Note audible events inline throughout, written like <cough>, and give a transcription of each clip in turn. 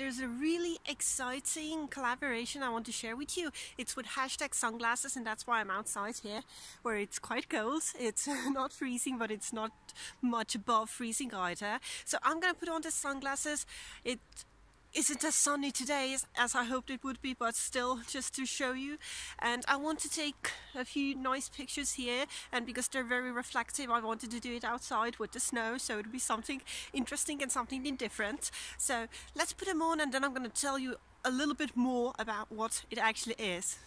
There's a really exciting collaboration I want to share with you. It's with hashtag sunglasses and that's why I'm outside here where it's quite cold. It's <laughs> not freezing but it's not much above freezing either. So I'm gonna put on the sunglasses. It isn't as sunny today as, as, I hoped it would be, but still just to show you. And I want to take a few nice pictures here, and because they're very reflective, I wanted to do it outside with the snow, so it'll be something interesting and something different. So let's put them on, and then I'm going to tell you a little bit more about what it actually is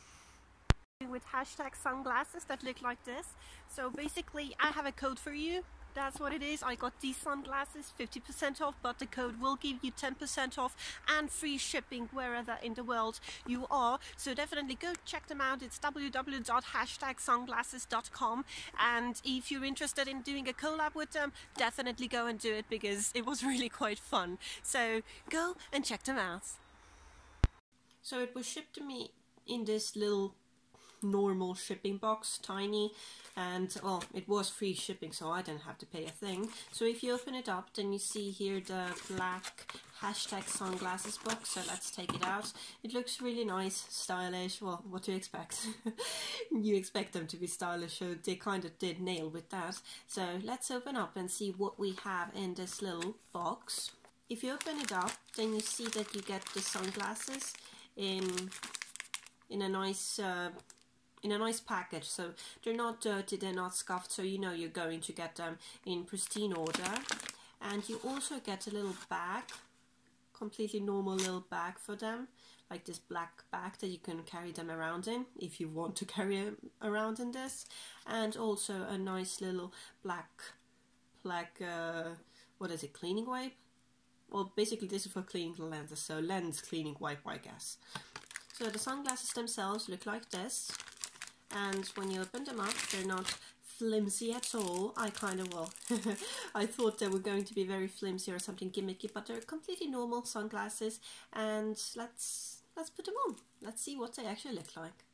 with hashtag sunglasses that look like this. So basically I have a code for you that's what it is. I got these sunglasses 50% off, but the code will give you 10% off and free shipping wherever in the world you are. So definitely go check them out. It's www.hashtagsunglasses.com. And if you're interested in doing a collab with them, definitely go and do it because it was <laughs> really quite fun. So go and check them out. So it was shipped to me in this little normal shipping box, tiny, and well, it was free shipping, so I didn't have to pay a thing. So if you open it up, then you see here the black hashtag sunglasses box. So let's take it out. It looks really nice, stylish. Well, what do you expect? <laughs> you expect them to be stylish, so they kind of did nail with that. So let's open up and see what we have in this little box. If you open it up, then you see that you get the sunglasses in in a nice uh, in a nice package. So they're not dirty they're not scuffed so you know you're going to get them in pristine order. And you also get a little bag completely normal little bag for them like this black bag that you can carry them around in if you want to <laughs> carry them around in this. And also a nice little black black uh, what is it cleaning wipe? Well basically this is for cleaning the lenses so lens cleaning wipe I guess. So the sunglasses themselves look like this and when you open them up they're not flimsy at all. I kind of well, <laughs> I thought they were going to be very flimsy or something gimmicky, but they're completely normal sunglasses. And let's let's put them on. Let's see what they actually look like.